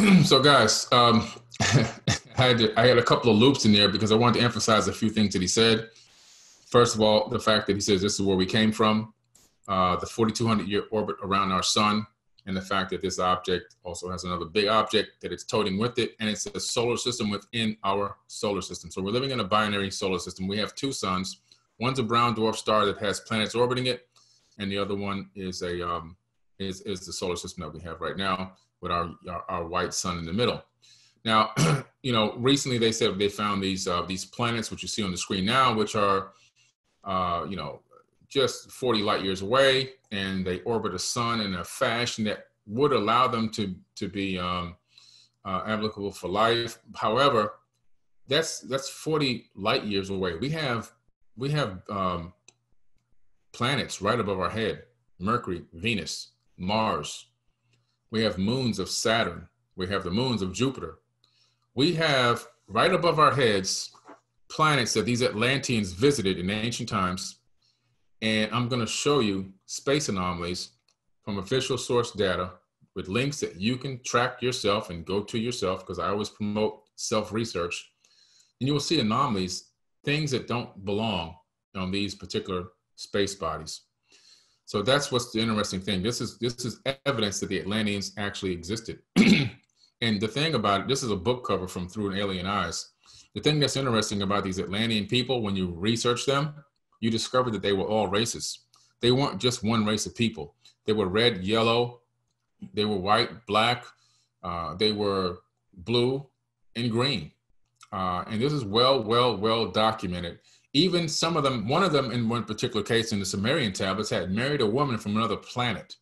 so guys, um, I had to, I had a couple of loops in there because I wanted to emphasize a few things that he said. First of all, the fact that he says this is where we came from, uh, the 4,200 year orbit around our sun, and the fact that this object also has another big object that it's toting with it, and it's a solar system within our solar system. So we're living in a binary solar system. We have two suns. One's a brown dwarf star that has planets orbiting it, and the other one is a um, is is the solar system that we have right now with our, our, our white sun in the middle. Now, you know, recently they said they found these uh, these planets, which you see on the screen now, which are, uh, you know, just 40 light years away, and they orbit a sun in a fashion that would allow them to to be um, uh, applicable for life. However, that's that's 40 light years away. We have we have um, planets right above our head: Mercury, Venus, Mars, we have moons of Saturn. We have the moons of Jupiter. We have right above our heads planets that these Atlanteans visited in ancient times. And I'm going to show you space anomalies from official source data with links that you can track yourself and go to yourself because I always promote self research. And you will see anomalies, things that don't belong on these particular space bodies. So that's what's the interesting thing. This is this is evidence that the Atlanteans actually existed. and the thing about it, this is a book cover from Through an Alien Eyes. The thing that's interesting about these Atlantean people, when you research them, you discover that they were all races. They weren't just one race of people. They were red, yellow, they were white, black, uh, they were blue, and green. Uh, and this is well, well, well documented even some of them, one of them in one particular case in the Sumerian tablets had married a woman from another planet.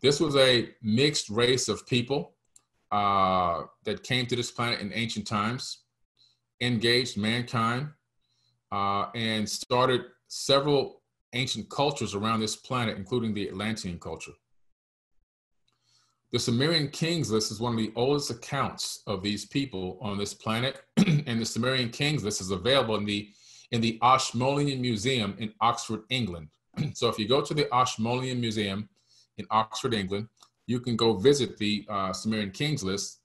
This was a mixed race of people uh, that came to this planet in ancient times, engaged mankind, uh, and started several ancient cultures around this planet, including the Atlantean culture. The Sumerian Kings list is one of the oldest accounts of these people on this planet, and the Sumerian Kings list is available in the in the Ashmolean Museum in Oxford, England. so if you go to the Ashmolean Museum in Oxford, England, you can go visit the uh, Sumerian Kings list.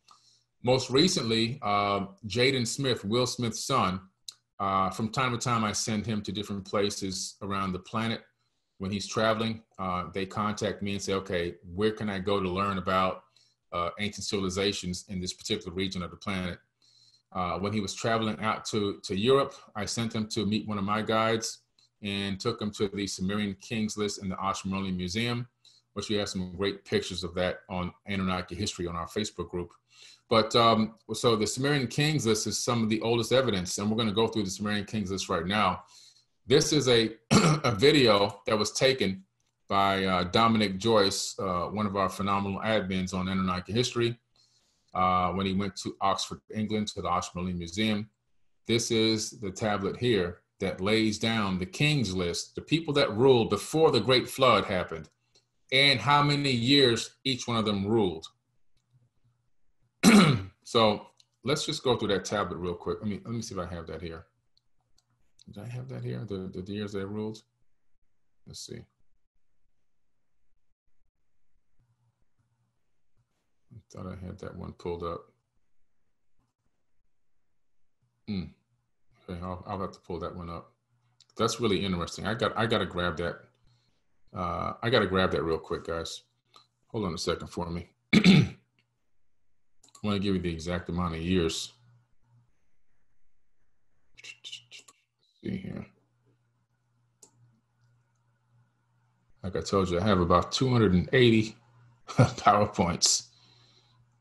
Most recently, uh, Jaden Smith, Will Smith's son, uh, from time to time, I send him to different places around the planet. When he's traveling, uh, they contact me and say, okay, where can I go to learn about uh, ancient civilizations in this particular region of the planet? Uh, when he was traveling out to, to Europe, I sent him to meet one of my guides and took him to the Sumerian Kings list in the Ashmolean Museum, which we have some great pictures of that on Anunnaki history on our Facebook group. But um, so the Sumerian Kings list is some of the oldest evidence, and we're going to go through the Sumerian Kings list right now. This is a, a video that was taken by uh, Dominic Joyce, uh, one of our phenomenal admins on Anunnaki history uh, when he went to Oxford, England, to the Ashmolean Museum. This is the tablet here that lays down the king's list, the people that ruled before the Great Flood happened, and how many years each one of them ruled. so let's just go through that tablet real quick. Let me let me see if I have that here. Did I have that here? The the years they ruled. Let's see. Thought I had that one pulled up. Hmm. Okay, I'll, I'll have to pull that one up. That's really interesting. I got I got to grab that. Uh, I got to grab that real quick, guys. Hold on a second for me. I want to give you the exact amount of years. See here. Like I told you, I have about 280 PowerPoints.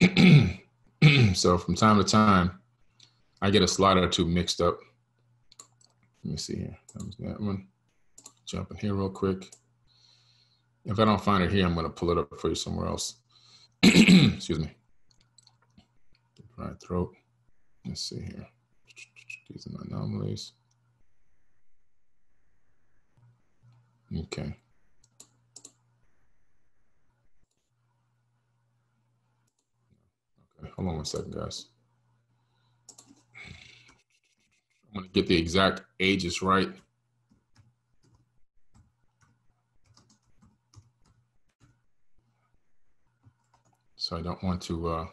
so from time to time, I get a slide or two mixed up. Let me see here. That was that one. Jump in here real quick. If I don't find it here, I'm going to pull it up for you somewhere else. Excuse me. Dry throat. Let's see here. These are my anomalies. Okay. Hold on one second, guys. I'm going to get the exact ages right. So I don't want to uh,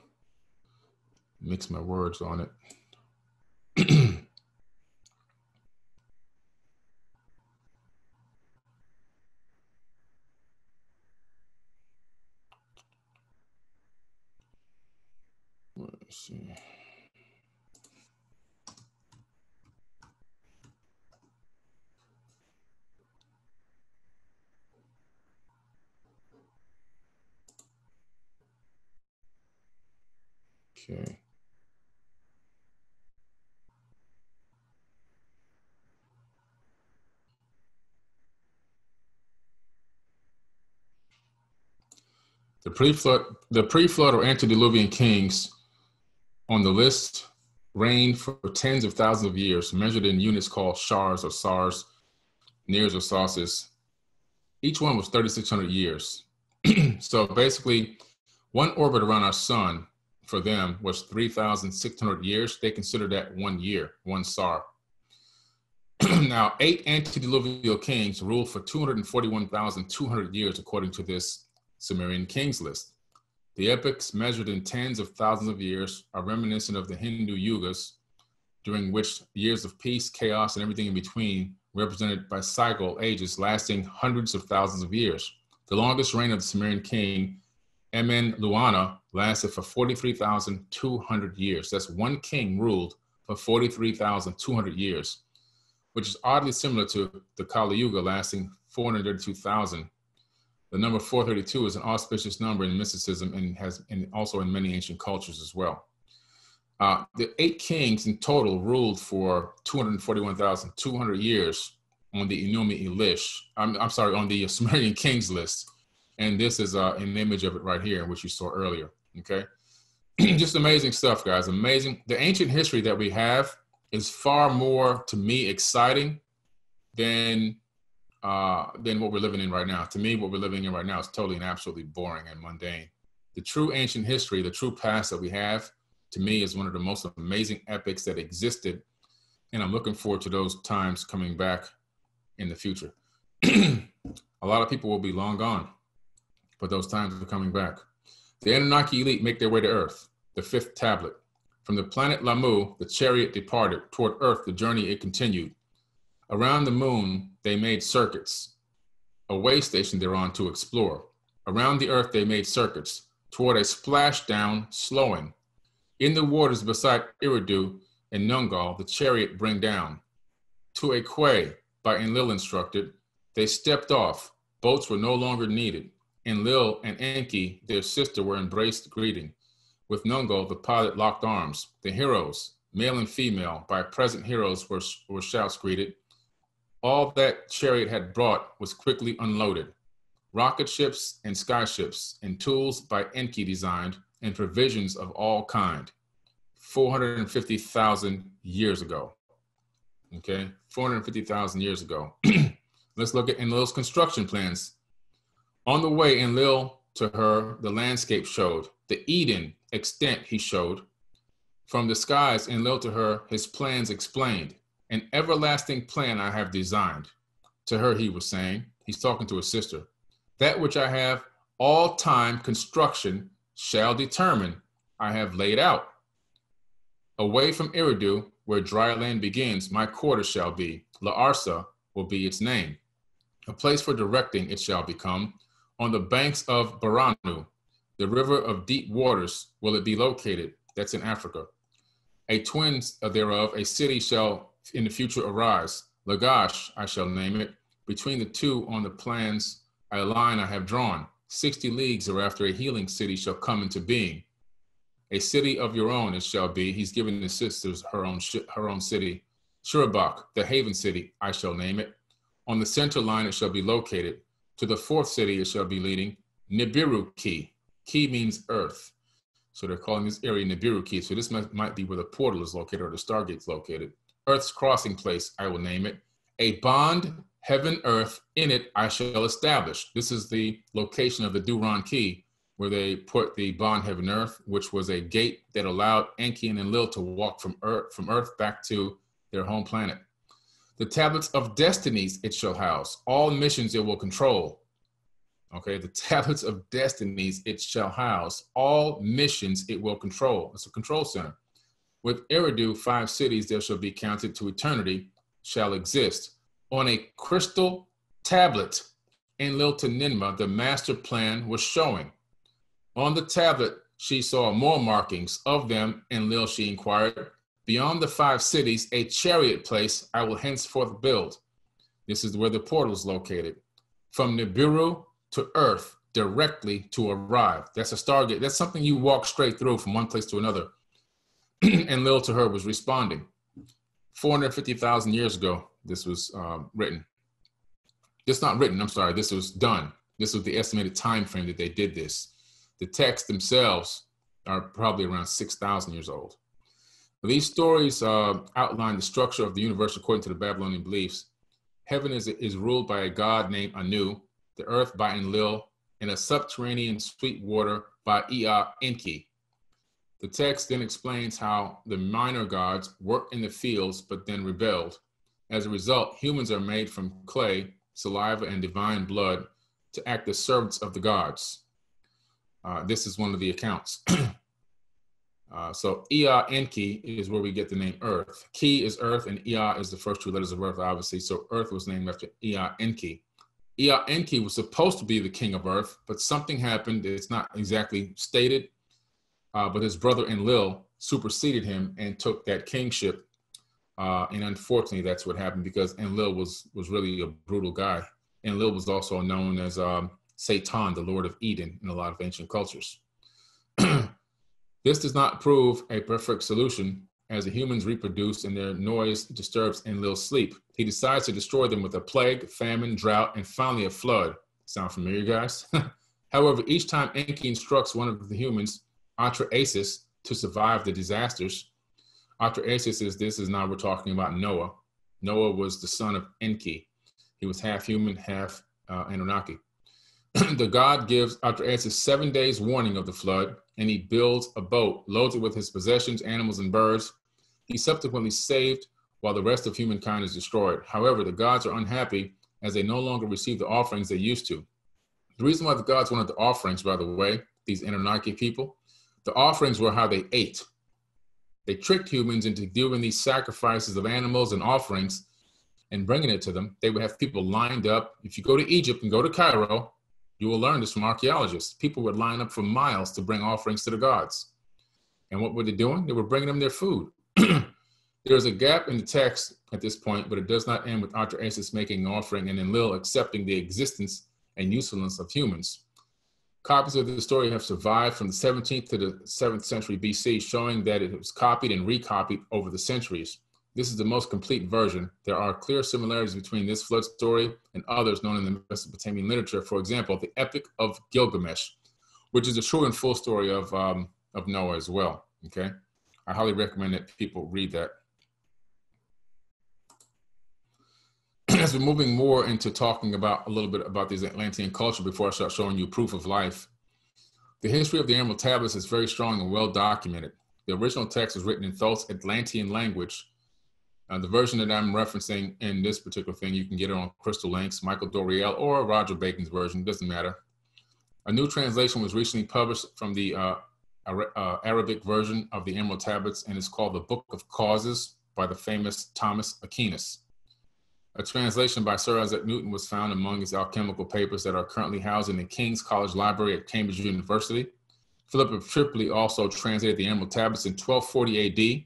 mix my words on it. Let's see. Okay. The pre-flood, the pre-flood or antediluvian kings on the list reigned for tens of thousands of years, measured in units called shars or sars, nears or sauces. Each one was 3,600 years. so basically, one orbit around our sun for them was 3,600 years. They consider that one year, one sar. now, eight antediluvial kings ruled for 241,200 years, according to this Sumerian kings list. The epics, measured in tens of thousands of years, are reminiscent of the Hindu yugas, during which years of peace, chaos, and everything in between, represented by cycle ages lasting hundreds of thousands of years. The longest reign of the Sumerian king, Enmenluana, lasted for 43,200 years. That's one king ruled for 43,200 years, which is oddly similar to the Kali Yuga lasting 432,000 the number 432 is an auspicious number in mysticism and has and also in many ancient cultures as well. Uh, the eight kings in total ruled for 241,200 years on the Enuma Elish. I'm, I'm sorry, on the Sumerian kings list. And this is uh, an image of it right here, which you saw earlier. Okay. Just amazing stuff, guys. Amazing. The ancient history that we have is far more, to me, exciting than uh, than what we're living in right now. To me, what we're living in right now is totally and absolutely boring and mundane. The true ancient history, the true past that we have, to me, is one of the most amazing epics that existed. And I'm looking forward to those times coming back in the future. a lot of people will be long gone, but those times are coming back. The Anunnaki elite make their way to Earth, the fifth tablet. From the planet Lahmu, the chariot departed. Toward Earth, the journey it continued. Around the moon, they made circuits, a way station they're on to explore. Around the earth, they made circuits toward a splashdown, slowing. In the waters beside Eridu and Nungal, the chariot bring down. To a quay, by Enlil instructed, they stepped off. Boats were no longer needed. Enlil and Enki, their sister, were embraced greeting. With Nungal, the pilot locked arms. The heroes, male and female, by present heroes were, were shouts greeted all that chariot had brought was quickly unloaded. Rocket ships and skyships and tools by Enki designed and provisions of all kind. 450,000 years ago. Okay, 450,000 years ago. Let's look at Enlil's construction plans. On the way, Enlil to her, the landscape showed, the Eden extent he showed. From the skies, Enlil to her, his plans explained an everlasting plan I have designed. To her, he was saying, he's talking to his sister, that which I have all time construction shall determine, I have laid out. Away from Eridu, where dry land begins, my quarter shall be. Larsa will be its name. A place for directing it shall become. On the banks of Baranu, the river of deep waters, will it be located. That's in Africa. A twin thereof, a city shall in the future arise. Lagash, I shall name it. Between the two on the plans, a line I have drawn. 60 leagues or after a healing city shall come into being. A city of your own it shall be. He's given his sisters her own, her own city. Shurabak, the haven city, I shall name it. On the center line it shall be located. To the fourth city it shall be leading. Nibiru Ki. Ki means earth. So they're calling this area Nibiru Ki. So this might be where the portal is located or the stargate's located. Earth's crossing place, I will name it. A bond, heaven, earth, in it I shall establish. This is the location of the Duranki, where they put the bond, heaven, earth, which was a gate that allowed Enki and Lil to walk from earth, from earth back to their home planet. The tablets of destinies it shall house. All missions it will control. Okay, the tablets of destinies it shall house. All missions it will control. It's a control center. With Eridu, five cities there shall be counted to eternity shall exist. On a crystal tablet Enlil to Ninmah, the master plan was showing. On the tablet, she saw more markings of them, Enlil she inquired, Beyond the five cities, a chariot place I will henceforth build. This is where the portal is located. From Nibiru to Earth, directly to arrive. That's a stargate. That's something you walk straight through from one place to another. Enlil to her was responding. 450,000 years ago, this was um, written. It's not written, I'm sorry, this was done. This was the estimated time frame that they did this. The texts themselves are probably around 6,000 years old. These stories uh, outline the structure of the universe according to the Babylonian beliefs. Heaven is, is ruled by a god named Anu, the earth by Enlil, and a subterranean sweet water by Ea Enki. The text then explains how the minor gods worked in the fields but then rebelled. As a result, humans are made from clay saliva, and divine blood to act as servants of the gods. Uh, this is one of the accounts. uh, so Ea Enki is where we get the name Earth. Ki is Earth, and Ea is the first two letters of Earth, obviously. So Earth was named after Ea Enki. Ea Enki was supposed to be the king of Earth, but something happened. It's not exactly stated, uh, but his brother Enlil superseded him and took that kingship uh, and unfortunately, that's what happened because Enlil was was really a brutal guy. Enlil was also known as um, Satan, the Lord of Eden, in a lot of ancient cultures. this does not prove a perfect solution as the humans reproduce and their noise disturbs Enlil's sleep. He decides to destroy them with a plague, famine, drought, and finally a flood. Sound familiar, guys? However, each time Enki instructs one of the humans, Atrahasis, to survive the disasters, Atrahasis is this is now we're talking about Noah. Noah was the son of Enki. He was half human, half uh, Anunnaki. the God gives Atrahasis seven days warning of the flood, and he builds a boat, loads it with his possessions, animals, and birds. He subsequently saved while the rest of humankind is destroyed. However, the gods are unhappy as they no longer receive the offerings they used to. The reason why the gods wanted the offerings, by the way, these Anunnaki people, the offerings were how they ate. They tricked humans into doing these sacrifices of animals and offerings and bringing it to them. They would have people lined up. If you go to Egypt and go to Cairo, you will learn this from archaeologists. People would line up for miles to bring offerings to the gods. And what were they doing? They were bringing them their food. There's a gap in the text at this point, but it does not end with Atrahasis making an offering and Enlil accepting the existence and usefulness of humans. Copies of the story have survived from the 17th to the 7th century BC, showing that it was copied and recopied over the centuries. This is the most complete version. There are clear similarities between this flood story and others known in the Mesopotamian literature. For example, the Epic of Gilgamesh, which is a true and full story of, um, of Noah as well. Okay, I highly recommend that people read that. As we're moving more into talking about a little bit about this Atlantean culture before I start showing you proof of life, the history of the Emerald Tablets is very strong and well documented. The original text was written in Thoth Atlantean language. Uh, the version that I'm referencing in this particular thing, you can get it on Crystal Links, Michael Doreal, or Roger Bacon's version, doesn't matter. A new translation was recently published from the uh, uh, Arabic version of the Emerald Tablets, and it's called the Book of Causes by the famous Thomas Aquinas. A translation by Sir Isaac Newton was found among his alchemical papers that are currently housed in the King's College Library at Cambridge University. Philip of Tripoli also translated the Emerald Tablets in 1240 AD.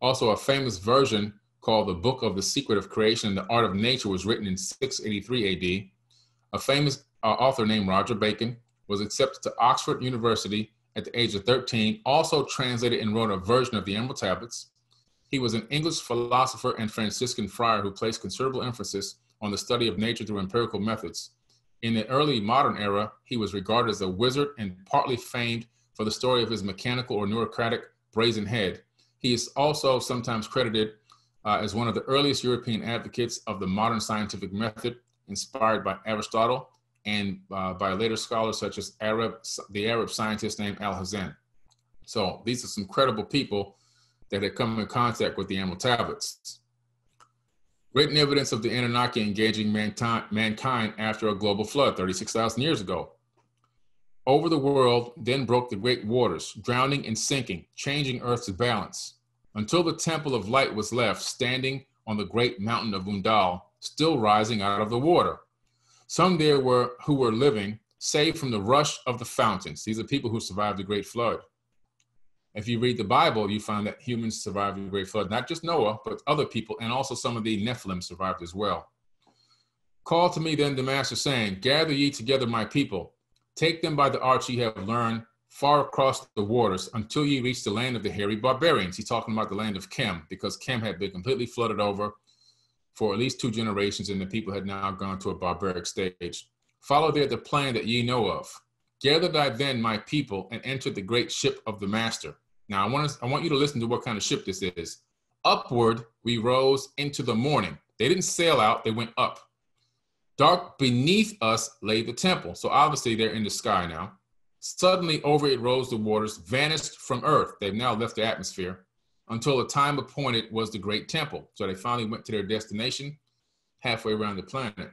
Also, a famous version called the Book of the Secret of Creation and the Art of Nature was written in 683 AD. A famous uh, author named Roger Bacon was accepted to Oxford University at the age of 13, also translated and wrote a version of the Emerald Tablets. He was an English philosopher and Franciscan friar who placed considerable emphasis on the study of nature through empirical methods. In the early modern era, he was regarded as a wizard and partly famed for the story of his mechanical or necromantic brazen head. He is also sometimes credited uh, as one of the earliest European advocates of the modern scientific method, inspired by Aristotle and uh, by later scholars such as Arab, the Arab scientist named Alhazen. So these are some credible people that had come in contact with the emerald tablets. Written evidence of the Anunnaki engaging mankind after a global flood 36,000 years ago. Over the world then broke the great waters, drowning and sinking, changing Earth's balance, until the temple of light was left standing on the great mountain of Undal, still rising out of the water. Some there were who were living, saved from the rush of the fountains. These are people who survived the great flood. If you read the Bible, you find that humans survived the great flood, not just Noah, but other people, and also some of the Nephilim survived as well. Call to me then the master, saying, Gather ye together my people, take them by the arts ye have learned far across the waters until ye reach the land of the hairy barbarians. He's talking about the land of Chem, because Chem had been completely flooded over for at least two generations, and the people had now gone to a barbaric stage. Follow there the plan that ye know of. Gather I then my people and enter the great ship of the master. Now I want to, I want you to listen to what kind of ship this is. Upward we rose into the morning. They didn't sail out, they went up. Dark beneath us lay the temple. So obviously they're in the sky now. Suddenly over it rose the waters, vanished from earth. They've now left the atmosphere until the time appointed was the great temple. So they finally went to their destination halfway around the planet.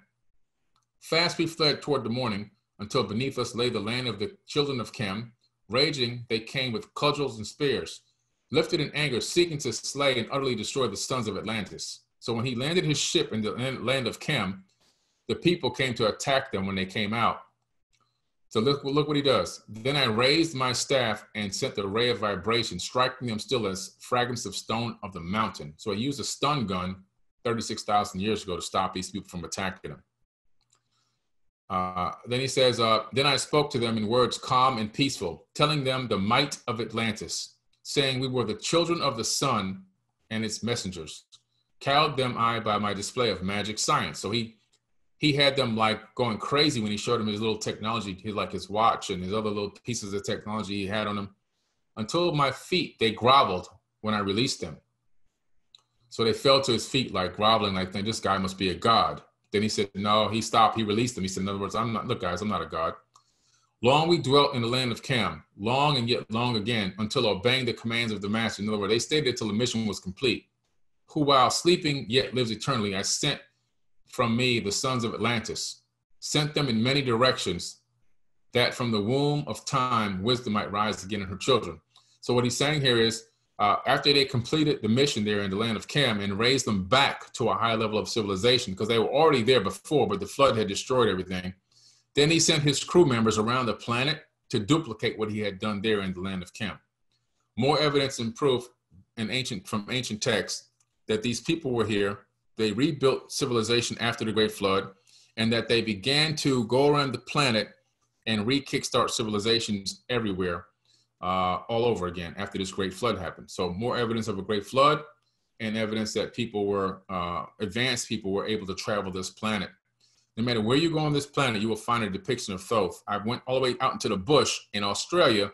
Fast we fled toward the morning until beneath us lay the land of the children of Chem. Raging, they came with cudgels and spears, lifted in anger, seeking to slay and utterly destroy the sons of Atlantis. So when he landed his ship in the land of Chem, the people came to attack them when they came out. So look, look what he does. Then I raised my staff and sent the ray of vibration, striking them still as fragments of stone of the mountain. So I used a stun gun 36,000 years ago to stop these people from attacking them. Uh, then he says, uh, Then I spoke to them in words calm and peaceful, telling them the might of Atlantis, saying we were the children of the sun and its messengers. Cowed them I by my display of magic science. So he he had them like going crazy when he showed them his little technology, his, like his watch and his other little pieces of technology he had on him. Until my feet, they groveled when I released them. So they fell to his feet like groveling, like this guy must be a god. Then he said, No, he stopped. He released them. He said, In other words, I'm not, look, guys, I'm not a God. Long we dwelt in the land of Cam, long and yet long again, until obeying the commands of the master. In other words, they stayed there till the mission was complete. Who, while sleeping, yet lives eternally, I sent from me the sons of Atlantis, sent them in many directions, that from the womb of time wisdom might rise again in her children. So, what he's saying here is, uh, after they completed the mission there in the land of Cam and raised them back to a high level of civilization, because they were already there before, but the flood had destroyed everything. Then he sent his crew members around the planet to duplicate what he had done there in the land of Cam. More evidence and proof in ancient from ancient texts that these people were here. They rebuilt civilization after the Great Flood, and that they began to go around the planet and re-kickstart civilizations everywhere uh, all over again after this great flood happened. So more evidence of a great flood and evidence that people were, uh, advanced people were able to travel this planet. No matter where you go on this planet, you will find a depiction of Thoth. I went all the way out into the bush in Australia,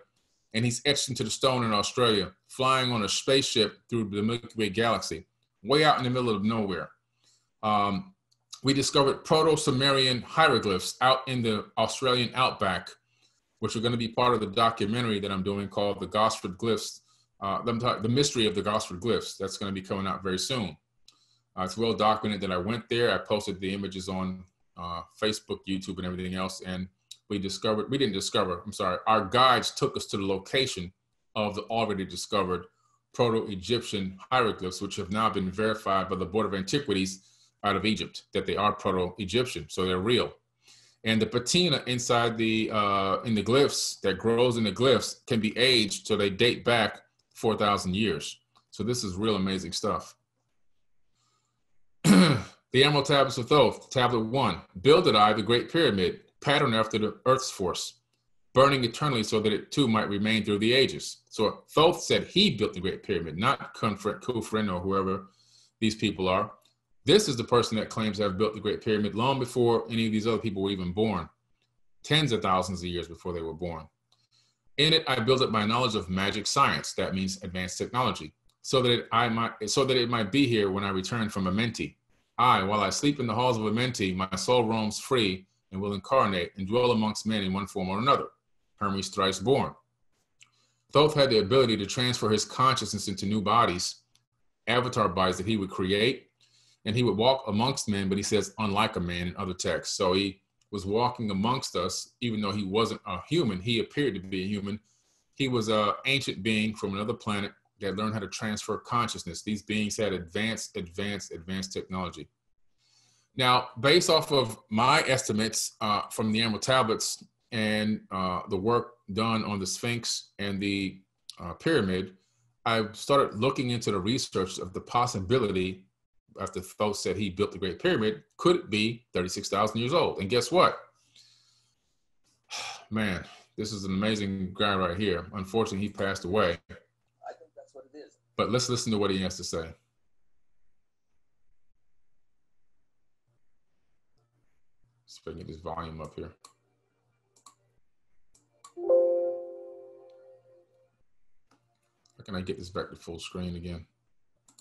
and he's etched into the stone in Australia, flying on a spaceship through the Milky Way galaxy, way out in the middle of nowhere. Um, we discovered Proto-Sumerian hieroglyphs out in the Australian outback which are going to be part of the documentary that I'm doing called The Gosford Glyphs, uh, the mystery of the Gosford Glyphs. That's going to be coming out very soon. Uh, it's well documented that I went there. I posted the images on uh, Facebook, YouTube, and everything else. And we discovered, we didn't discover, I'm sorry, our guides took us to the location of the already discovered Proto-Egyptian hieroglyphs, which have now been verified by the Board of Antiquities out of Egypt, that they are Proto-Egyptian, so they're real. And the patina inside the uh, in the glyphs that grows in the glyphs can be aged so they date back 4,000 years. So this is real amazing stuff. the Emerald Tablets of Thoth, Tablet 1. Builded I the Great Pyramid, patterned after the Earth's force, burning eternally so that it too might remain through the ages. So Thoth said he built the Great Pyramid, not Khufren or whoever these people are. This is the person that claims to have built the Great Pyramid long before any of these other people were even born, tens of thousands of years before they were born. In it, I built up my knowledge of magic science, that means advanced technology, so that it, I might, so that it might be here when I return from Amenti. I, while I sleep in the halls of Amenti, my soul roams free and will incarnate and dwell amongst men in one form or another. Hermes thrice born. Thoth had the ability to transfer his consciousness into new bodies, avatar bodies that he would create and he would walk amongst men, but he says unlike a man in other texts. So he was walking amongst us, even though he wasn't a human. He appeared to be a human. He was an ancient being from another planet that learned how to transfer consciousness. These beings had advanced, advanced, advanced technology. Now, based off of my estimates uh, from the Emerald Tablets and uh, the work done on the Sphinx and the uh, pyramid, I started looking into the research of the possibility after Thoth said he built the Great Pyramid, could it be 36,000 years old? And guess what? Man, this is an amazing guy right here. Unfortunately, he passed away. I think that's what it is. But let's listen to what he has to say. See if I can get this volume up here. How can I get this back to full screen again?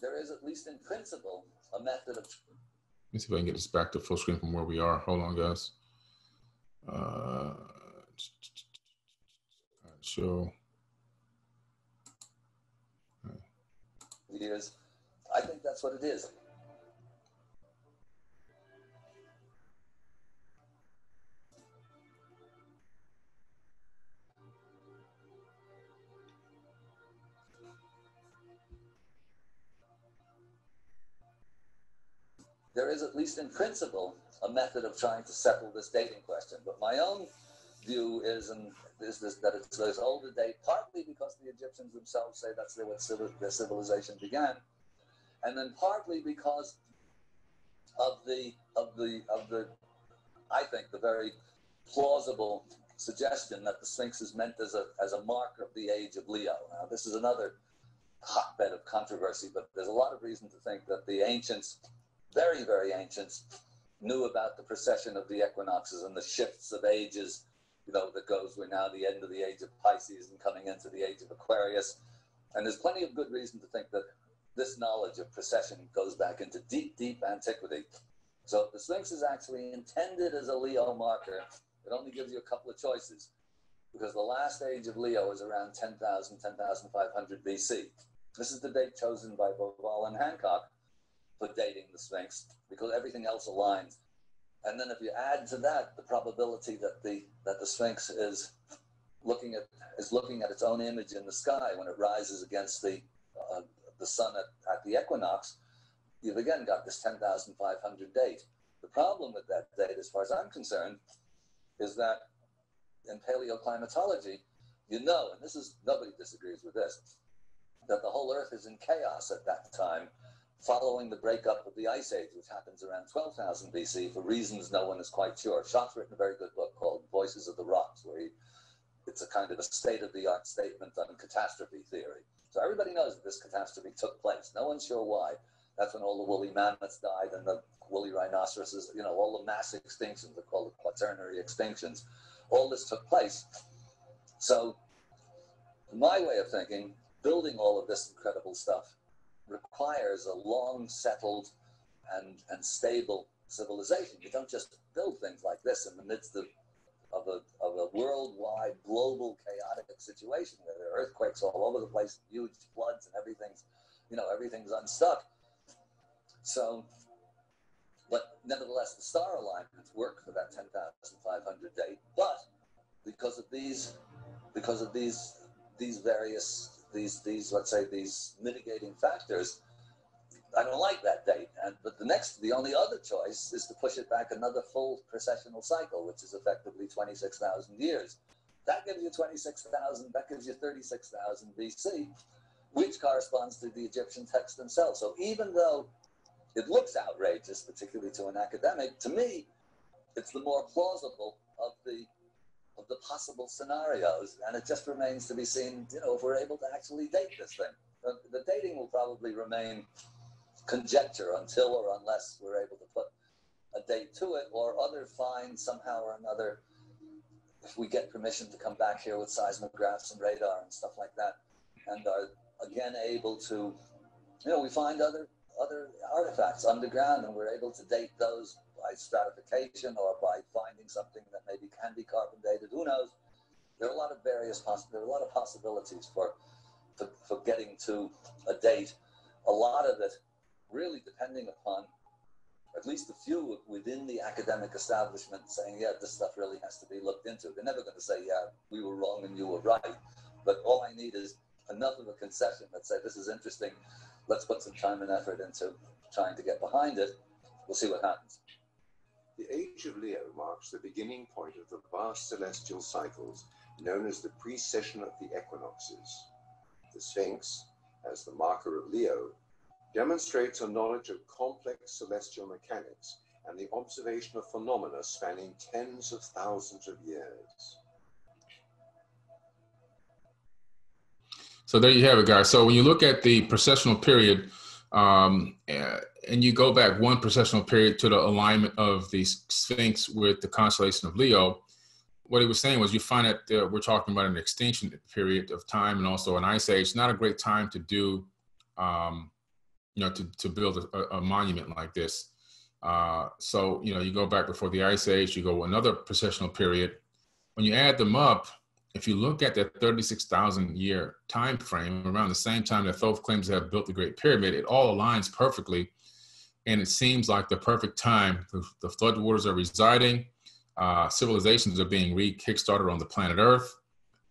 There is, at least in principle, a method of. Let me see if I can get this back to full screen from where we are. Hold on, guys. Uh, show. Years. I think that's what it is. There is, at least in principle, a method of trying to settle this dating question. But my own view is, and is this, that it's this older date, partly because the Egyptians themselves say that's where civil, their civilization began, and then partly because of the of the of the, I think the very plausible suggestion that the Sphinx is meant as a as a marker of the age of Leo. Now, this is another hotbed of controversy, but there's a lot of reason to think that the ancients very, very ancients knew about the precession of the equinoxes and the shifts of ages, you know, that goes, we're now the end of the age of Pisces and coming into the age of Aquarius. And there's plenty of good reason to think that this knowledge of precession goes back into deep, deep antiquity. So the Sphinx is actually intended as a Leo marker. It only gives you a couple of choices because the last age of Leo is around 10,000, 10,500 BC. This is the date chosen by Bauval and Hancock dating the Sphinx because everything else aligns. And then if you add to that the probability that the that the Sphinx is looking at is looking at its own image in the sky when it rises against the uh, the sun at, at the equinox, you've again got this 10,500 date. The problem with that date, as far as I'm concerned, is that in paleoclimatology, you know, and this is nobody disagrees with this, that the whole Earth is in chaos at that time following the breakup of the Ice Age, which happens around 12,000 BC for reasons no one is quite sure. Schoch's written a very good book called Voices of the Rocks, where he, it's a kind of a state of the art statement on catastrophe theory. So everybody knows that this catastrophe took place. No one's sure why. That's when all the woolly mammoths died and the woolly rhinoceroses, you know, all the mass extinctions, they're called the quaternary extinctions. All this took place. So, my way of thinking, building all of this incredible stuff requires a long settled and, and stable civilization. You don't just build things like this in the midst of, of, a, of a worldwide, global, chaotic situation where there are earthquakes all over the place, huge floods, and everything's, you know, everything's unstuck. So, but nevertheless, the star alignments work for that 10,500 day. But because of these, because of these, these various these these let's say these mitigating factors, I don't like that date. And but the next, the only other choice is to push it back another full precessional cycle, which is effectively 26,000 years. That gives you 26,000. That gives you 36,000 BC, which corresponds to the Egyptian texts themselves. So even though it looks outrageous, particularly to an academic, to me, it's the more plausible of the of the possible scenarios, and it just remains to be seen, you know, if we're able to actually date this thing. The, the dating will probably remain conjecture until or unless we're able to put a date to it, or other find somehow or another. If we get permission to come back here with seismographs and radar and stuff like that, and are again able to, you know, we find other other artifacts underground, and we're able to date those by stratification or by finding something that maybe can be carbon dated. Who knows? There are a lot of various poss- there are a lot of possibilities for, for, for getting to a date. A lot of it really depending upon at least a few within the academic establishment saying, yeah, this stuff really has to be looked into. They're never going to say, yeah, we were wrong and you were right. But all I need is enough of a concession that say, this is interesting. Let's put some time and effort into trying to get behind it. We'll see what happens. The age of Leo marks the beginning point of the vast celestial cycles known as the precession of the equinoxes. The Sphinx, as the marker of Leo, demonstrates a knowledge of complex celestial mechanics and the observation of phenomena spanning tens of thousands of years. So there you have it, guys. So when you look at the precessional period, um, and you go back one precessional period to the alignment of the Sphinx with the constellation of Leo, what he was saying was you find that we're talking about an extinction period of time and also an ice age. Not a great time to do um, you know, to, to build a, a monument like this. Uh, so, you know, you go back before the Ice Age, you go another precessional period. When you add them up, if you look at that 36,000 year time frame, around the same time that Thoth claims to have built the Great Pyramid, it all aligns perfectly. And it seems like the perfect time. The, the floodwaters are residing, uh, civilizations are being re kickstarted on the planet Earth.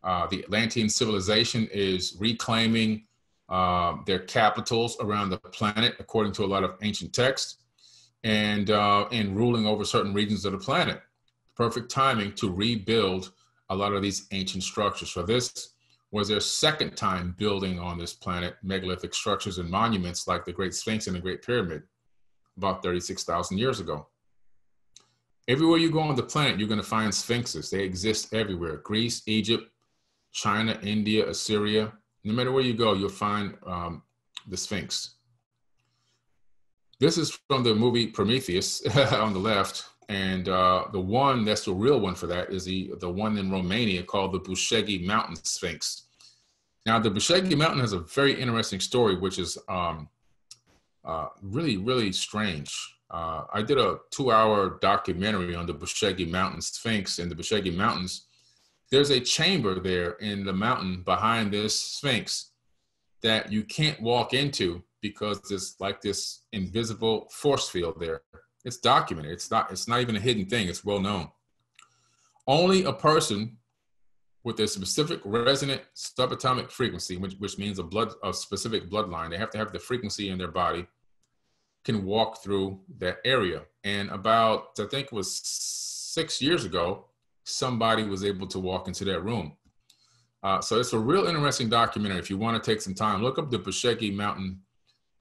Uh, the Atlantean civilization is reclaiming uh, their capitals around the planet, according to a lot of ancient texts, and uh, and ruling over certain regions of the planet. Perfect timing to rebuild a lot of these ancient structures. So this was their second time building on this planet megalithic structures and monuments like the Great Sphinx and the Great Pyramid, about 36,000 years ago. Everywhere you go on the planet, you're going to find sphinxes. They exist everywhere Greece, Egypt, China, India, Assyria, no matter where you go, you'll find um, the Sphinx. This is from the movie Prometheus on the left. And uh, the one that's the real one for that is the, the one in Romania called the Bucegi Mountain Sphinx. Now, the Bucegi Mountain has a very interesting story, which is um, uh, really, really strange. Uh, I did a two hour documentary on the Bucegi Mountain Sphinx and the Bucegi Mountains. There's a chamber there in the mountain behind this sphinx that you can't walk into because it's like this invisible force field there. It's documented. It's not it's not even a hidden thing. It's well known. Only a person with a specific resonant subatomic frequency which, which means a blood a specific bloodline they have to have the frequency in their body can walk through that area and about i think it was six years ago somebody was able to walk into that room. Uh, so it's a real interesting documentary. If you want to take some time, look up the Bucegi Mountain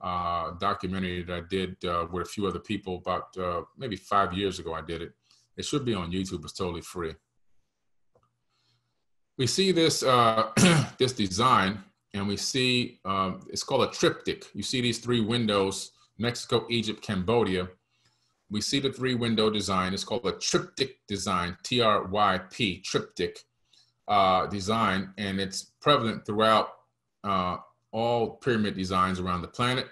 uh, documentary that I did uh, with a few other people about uh, maybe five years ago. I did it. It should be on YouTube. It's totally free. We see this uh, this design, and we see um, it's called a triptych. You see these three windows: Mexico, Egypt, Cambodia we see the three window design. It's called a triptych design, T R Y P, triptych uh, design, and it's prevalent throughout uh, all pyramid designs around the planet.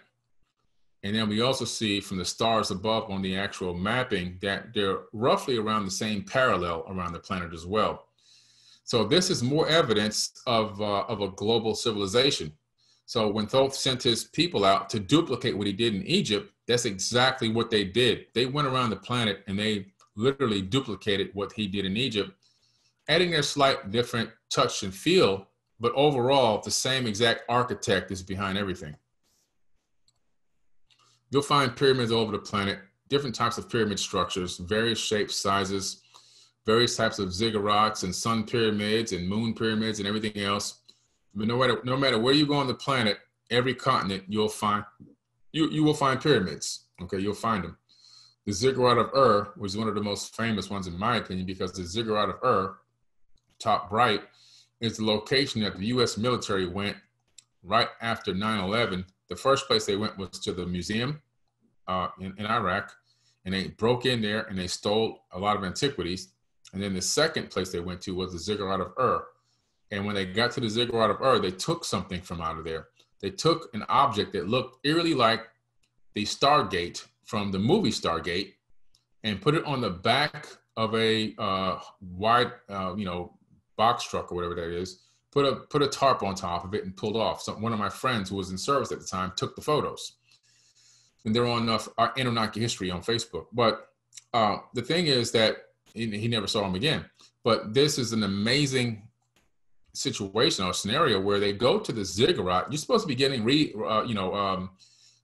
And then we also see from the stars above on the actual mapping that they're roughly around the same parallel around the planet as well. So this is more evidence of, uh, of a global civilization. So when Thoth sent his people out to duplicate what he did in Egypt, that's exactly what they did. They went around the planet and they literally duplicated what he did in Egypt, adding their slight different touch and feel, but overall, the same exact architect is behind everything. You'll find pyramids all over the planet, different types of pyramid structures, various shapes, sizes, various types of ziggurats and sun pyramids and moon pyramids and everything else. But no matter no matter where you go on the planet, every continent you'll find you you will find pyramids. Okay, you'll find them. The ziggurat of Ur was one of the most famous ones in my opinion because the ziggurat of Ur, top right, is the location that the U.S. military went right after 9/11. The first place they went was to the museum uh, in, in Iraq, and they broke in there and they stole a lot of antiquities. And then the second place they went to was the ziggurat of Ur. And when they got to the ziggurat of Ur, they took something from out of there. They took an object that looked eerily like the Stargate from the movie Stargate and put it on the back of a uh, wide, uh, you know, box truck or whatever that is. Put a put a tarp on top of it and pulled off. So one of my friends who was in service at the time took the photos. and they're on uh, our Anunnaki history on Facebook. But uh, the thing is that he, he never saw him again. But this is an amazing situation or scenario where they go to the ziggurat. You're supposed to be getting re, uh, you know, um,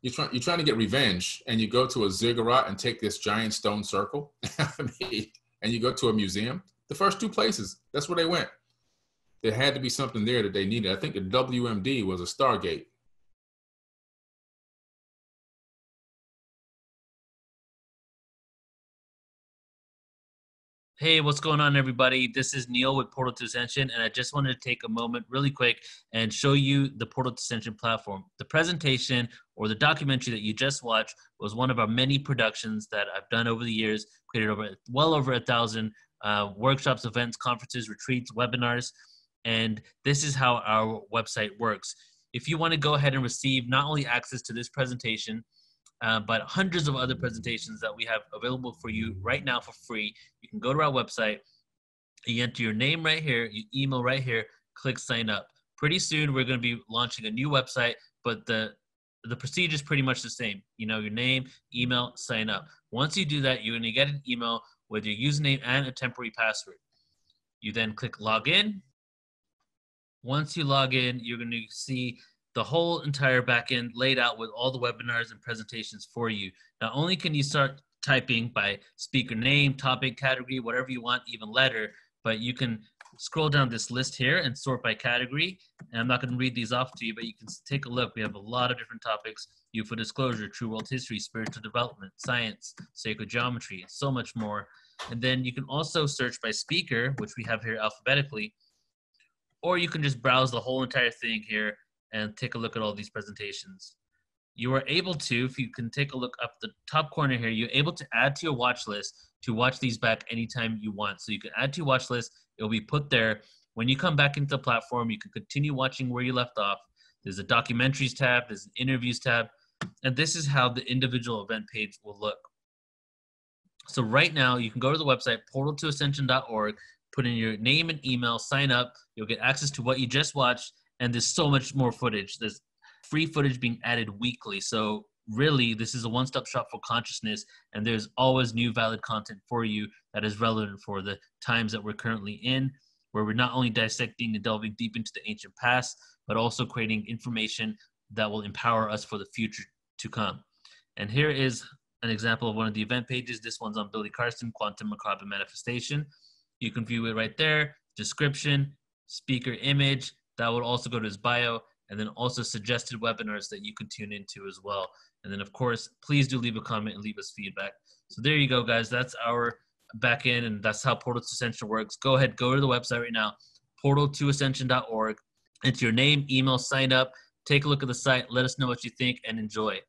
you're trying you're trying to get revenge, and you go to a ziggurat and take this giant stone circle, and you go to a museum. The first two places, that's where they went. There had to be something there that they needed. I think the WMD was a Stargate. Hey, what's going on, everybody? This is Neil with Portal to Ascension, and I just wanted to take a moment really quick and show you the Portal to Ascension platform. The presentation or the documentary that you just watched was one of our many productions that I've done over the years, created over well over a thousand uh, workshops, events, conferences, retreats, webinars, and this is how our website works. If you want to go ahead and receive not only access to this presentation, uh, but hundreds of other presentations that we have available for you right now for free. You can go to our website, you enter your name right here, you email right here, click sign up. Pretty soon we're going to be launching a new website, but the the procedure is pretty much the same. You know, your name, email, sign up. Once you do that, you're going to get an email with your username and a temporary password. You then click login. Once you log in, you're going to see the whole entire backend laid out with all the webinars and presentations for you. Not only can you start typing by speaker name, topic, category, whatever you want, even letter, but you can scroll down this list here and sort by category. And I'm not going to read these off to you, but you can take a look. We have a lot of different topics UFO disclosure, true world history, spiritual development, science, sacred geometry, and so much more. And then you can also search by speaker, which we have here alphabetically, or you can just browse the whole entire thing here and take a look at all these presentations. You are able to, if you can take a look up the top corner here, you're able to add to your watch list to watch these back anytime you want. So you can add to your watch list, it'll be put there. When you come back into the platform, you can continue watching where you left off. There's a documentaries tab, there's an interviews tab, and this is how the individual event page will look. So right now, you can go to the website portaltoascension.org, put in your name and email, sign up. You'll get access to what you just watched, and there's so much more footage. There's free footage being added weekly. So really, this is a one-stop shop for consciousness, and there's always new valid content for you that is relevant for the times that we're currently in, where we're not only dissecting and delving deep into the ancient past, but also creating information that will empower us for the future to come. And here is an example of one of the event pages. This one's on Billy Carson, Quantum Merkaba Manifestation. You can view it right there, description, speaker image, that would also go to his bio and then also suggested webinars that you can tune into as well. And then of course, please do leave a comment and leave us feedback. So there you go, guys. That's our back end and that's how Portal to Ascension works. Go ahead, go to the website right now, portal2ascension.org. Enter your name, email, sign up, take a look at the site, let us know what you think and enjoy.